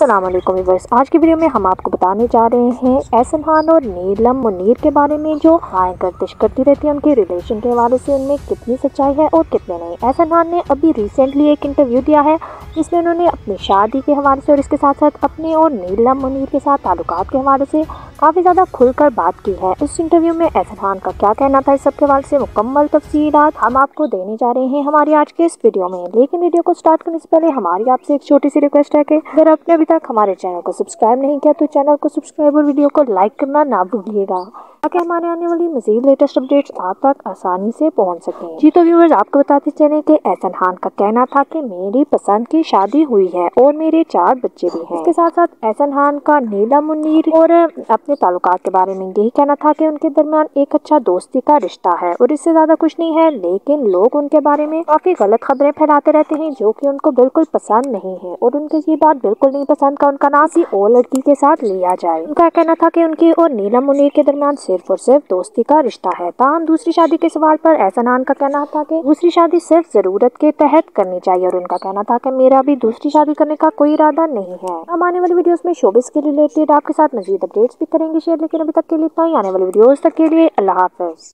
Aslam viewers आज की video में हम आपको बताने जा रहे हैं एहसन खान और नीलम मुनीर के बारे में, जो हाय गर्दिश करती रहती है, उनके रिलेशन के हवाले से उनमें कितनी सच्चाई है और कितने नहीं। एहसन खान ने अभी रिसेंटली एक इंटरव्यू दिया है जिसमें उन्होंने अपनी शादी के हवाले से और इसके साथ साथ अपने और नीलम मुनीर के साथ ताल्लुक के हवाले से काफ़ी ज़्यादा खुलकर बात की है। इस इंटरव्यू में एहसन खान का क्या कहना था इस सब के हवाले से मुकम्मल तफसीत हम आपको देने जा रहे हैं हमारी आज के इस वीडियो में। लेकिन वीडियो को स्टार्ट करने से पहले हमारी आपसे एक छोटी सी रिक्वेस्ट है कि अगर आपने अभी तक हमारे चैनल को सब्सक्राइब नहीं किया तो चैनल को सब्सक्राइब और वीडियो को लाइक करना ना भूलिएगा। ताकि हमारे आने वाली मजीद लेटेस्ट अपडेट्स आप तक आसानी से पहुँच सके। जी तो व्यूवर्स आपको बताते चले कि एहसन खान का कहना था कि मेरी पसंद की शादी हुई है और मेरे चार बच्चे भी हैं। इसके साथ साथ एहसन खान का नीला मुनीर और अपने ताल्लुकात के बारे में यही कहना था कि उनके दरमियान एक अच्छा दोस्ती का रिश्ता है और इससे ज़्यादा कुछ नहीं है, लेकिन लोग उनके बारे में काफ़ी गलत खबरें फैलाते रहते हैं जो की उनको बिल्कुल पसंद नहीं है और उनके ये बात बिल्कुल नहीं पसंद का उनका नाम किसी और लड़की के साथ लिया जाए। उनका कहना था की उनकी और नीलम मुनीर के दरमियान सिर्फ़ और सिर्फ़ दोस्ती का रिश्ता है। ताहम दूसरी शादी के सवाल पर नान का कहना था कि दूसरी शादी सिर्फ़ ज़रूरत के तहत करनी चाहिए और उनका कहना था कि मेरा भी दूसरी शादी करने का कोई इरादा नहीं है। हम आने वाली वीडियोस में शोबिस के रिलेटेड आपके साथ मजीद अपडेट्स भी करेंगे। शेयर लेकिन अभी तक के लिए आने वाली वीडियोस तक के लिए अल्लाह हाफिज।